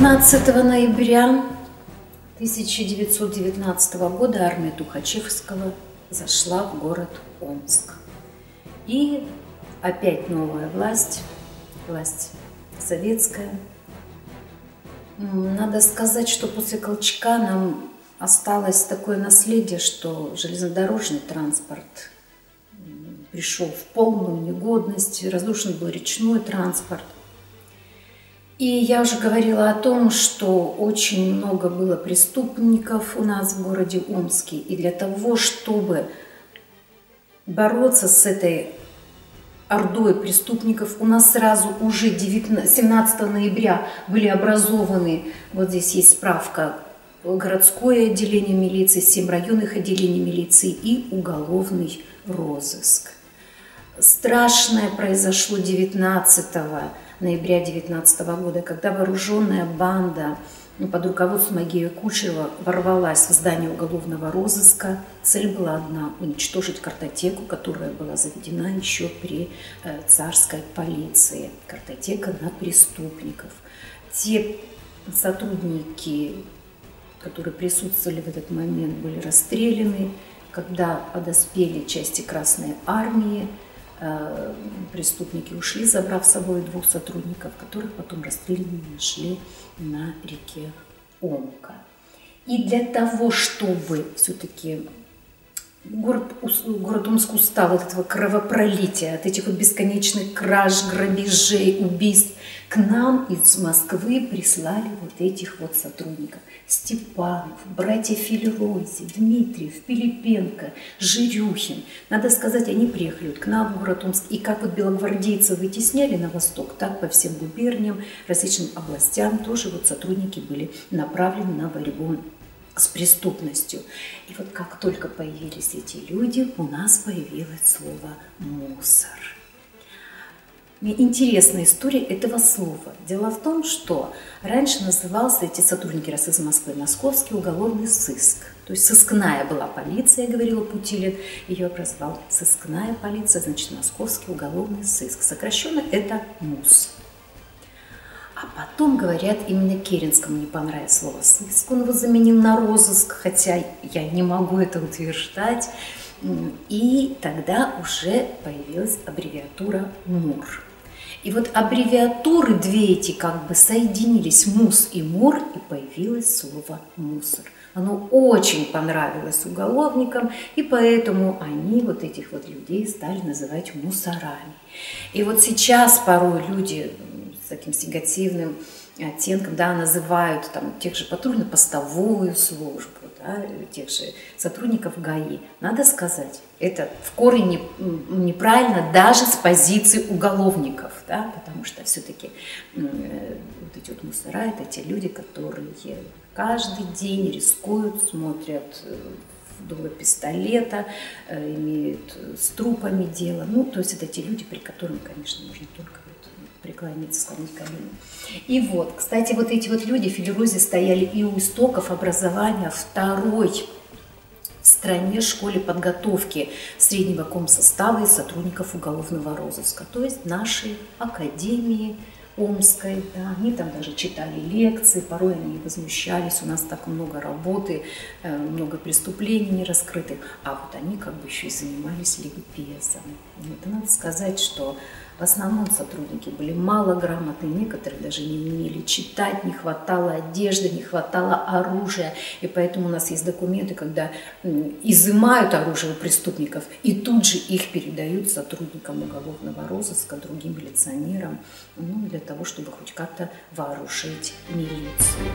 15 ноября 1919 года армия Тухачевского зашла в город Омск. И опять новая власть, власть советская. Надо сказать, что после Колчака нам осталось такое наследие, что железнодорожный транспорт пришел в полную негодность, разрушен был речной транспорт – и я уже говорила о том, что очень много было преступников у нас в городе Омске. И для того, чтобы бороться с этой ордой преступников, у нас сразу уже 19, 17 ноября были образованы, вот здесь есть справка, городское отделение милиции, 7 районных отделений милиции и уголовный розыск. Страшное произошло 19 ноября 2019 года, когда вооруженная банда ну, под руководством Агея Кучева ворвалась в здание уголовного розыска. Цель была одна – уничтожить картотеку, которая была заведена еще при э, царской полиции. Картотека на преступников. Те сотрудники, которые присутствовали в этот момент, были расстреляны. Когда подоспели части Красной Армии, преступники ушли, забрав с собой двух сотрудников, которых потом расстреляны нашли на реке Омка. И для того, чтобы все-таки город, город Омск устал от этого кровопролития, от этих вот бесконечных краж, грабежей, убийств, к нам из Москвы прислали вот этих вот сотрудников. Степанов, братья Филерози, Дмитриев, Пилипенко, Жирюхин. Надо сказать, они приехали вот к нам в город Омск. И как вот белогвардейцев вытесняли на восток, так по всем губерниям, различным областям тоже вот сотрудники были направлены на борьбу с преступностью. И вот как только появились эти люди, у нас появилось слово «мусор». Мне интересная история этого слова. Дело в том, что раньше назывался эти сотрудники раз из Москвы Московский уголовный сыск. То есть сыскная была полиция, говорила Путилин, ее прозвал сыскная полиция, значит Московский уголовный сыск. Сокращенно это МУС. А потом, говорят, именно Керенскому не понравилось слово «сыск». Он его заменил на розыск, хотя я не могу это утверждать. И тогда уже появилась аббревиатура МУР. И вот аббревиатуры две эти как бы соединились, МУС и МУР, и появилось слово «мусор». Оно очень понравилось уголовникам, и поэтому они вот этих вот людей стали называть мусорами. И вот сейчас порой люди таким негативным оттенком, да, называют там тех же патрульно-постовую службу, да, тех же сотрудников ГАИ. Надо сказать, это в корне неправильно даже с позиции уголовников, да, потому что все-таки э, вот эти вот мусора, это те люди, которые каждый день рискуют, смотрят э, дуло пистолета, э, имеют с трупами дело. Ну, то есть это те люди, при которых, конечно, нужно только преклониться, склонить колени. И вот, кстати, вот эти вот люди в Филерозе стояли и у истоков образования второй в стране школе подготовки среднего комсостава и сотрудников уголовного розыска, то есть нашей академии Омской, да, они там даже читали лекции, порой они возмущались, у нас так много работы, э, много преступлений не раскрытых, а вот они как бы еще и занимались ликбезом. Вот, надо сказать, что в основном сотрудники были малограмотны, некоторые даже не умели читать, не хватало одежды, не хватало оружия. И поэтому у нас есть документы, когда изымают оружие у преступников и тут же их передают сотрудникам уголовного розыска, другим милиционерам, ну, для того, чтобы хоть как-то вооружить милицию.